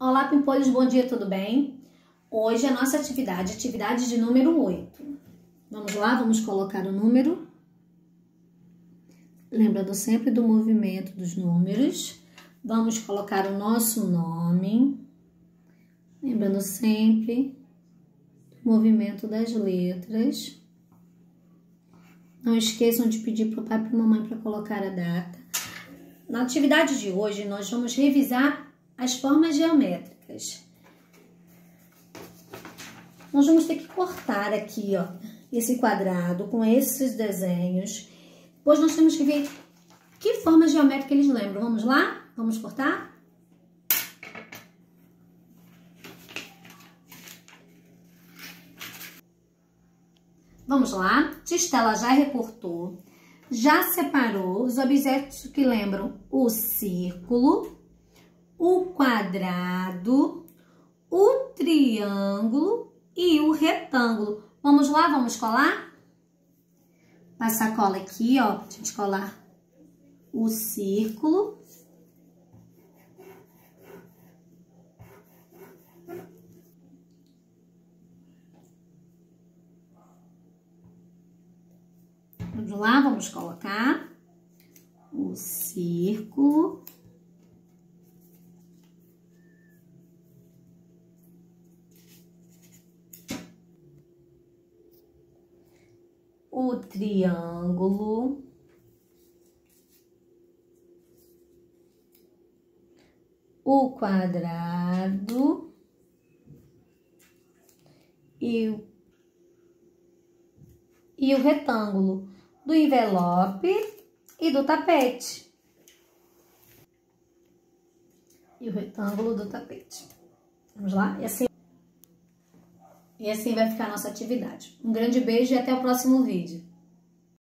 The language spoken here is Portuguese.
Olá, Pimpolhos, bom dia, tudo bem? Hoje a nossa atividade, atividade de número 8. Vamos lá, vamos colocar o número. Lembrando sempre do movimento dos números. Vamos colocar o nosso nome. Lembrando sempre do movimento das letras. Não esqueçam de pedir para o pai e para a mamãe para colocar a data. Na atividade de hoje, nós vamos revisar as formas geométricas. Nós vamos ter que cortar aqui, ó, esse quadrado com esses desenhos. Depois nós temos que ver que forma geométrica eles lembram. Vamos lá? Vamos cortar? Vamos lá? Tistela já recortou, já separou os objetos que lembram o círculo, o quadrado, o triângulo e o retângulo. Vamos lá, vamos colar? Passar cola aqui, ó, pra gente colar o círculo. Vamos lá, vamos colocar o círculo. O triângulo. O quadrado. E, e o retângulo do envelope e do tapete. E o retângulo do tapete. Vamos lá? E assim, e assim vai ficar a nossa atividade. Um grande beijo e até o próximo vídeo.